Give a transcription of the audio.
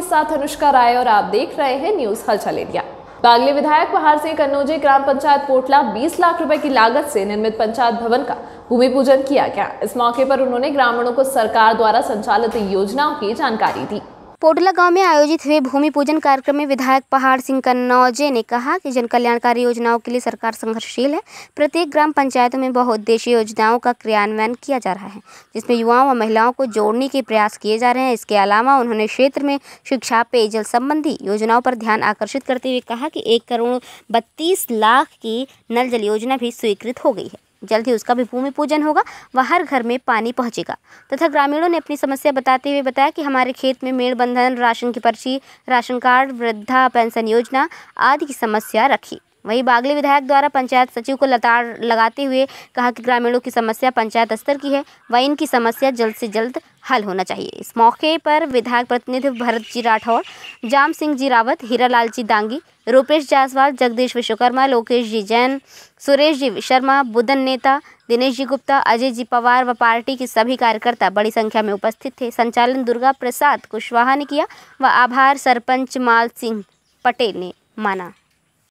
साथ अनुष्का राय और आप देख रहे हैं न्यूज़ हलचल इंडिया। बागली विधायक पहाड़ सिंह कन्नौजी ग्राम पंचायत पोटला 20 लाख रुपए की लागत से निर्मित पंचायत भवन का भूमि पूजन किया गया। इस मौके पर उन्होंने ग्रामीणों को सरकार द्वारा संचालित योजनाओं की जानकारी दी। पोटला गाँव में आयोजित हुए भूमि पूजन कार्यक्रम में विधायक पहाड़ सिंह कन्नौजे ने कहा कि जन कल्याणकारी योजनाओं के लिए सरकार संघर्षशील है। प्रत्येक ग्राम पंचायतों में बहुउद्देशीय योजनाओं का क्रियान्वयन किया जा रहा है, जिसमें युवाओं व महिलाओं को जोड़ने के प्रयास किए जा रहे हैं। इसके अलावा उन्होंने क्षेत्र में शिक्षा, पेयजल संबंधी योजनाओं पर ध्यान आकर्षित करते हुए कहा कि एक करोड़ बत्तीस लाख की नल जल योजना भी स्वीकृत हो गई है। जल्द ही उसका भी भूमि पूजन होगा व हर घर में पानी पहुंचेगा। तथा ग्रामीणों ने अपनी समस्या बताते हुए बताया कि हमारे खेत में मेड़ बंधन, राशन की पर्ची, राशन कार्ड, वृद्धा पेंशन योजना आदि की समस्या रखी। वहीं बागली विधायक द्वारा पंचायत सचिव को लताड़ लगाते हुए कहा कि ग्रामीणों की समस्या पंचायत स्तर की है व इनकी समस्या जल्द से जल्द हल होना चाहिए। इस मौके पर विधायक प्रतिनिधि भरत जी राठौर जाम सिंह जी रावत हीरालाल जी दांगी, रूपेश जायसवाल, जगदीश विश्वकर्मा, लोकेश जी जैन, सुरेश जी शर्मा, बुदन नेता, दिनेश जी गुप्ता, अजय जी पवार व पार्टी के सभी कार्यकर्ता बड़ी संख्या में उपस्थित थे। संचालन दुर्गा प्रसाद कुशवाहा ने किया व आभार सरपंच माल सिंह पटेल ने माना।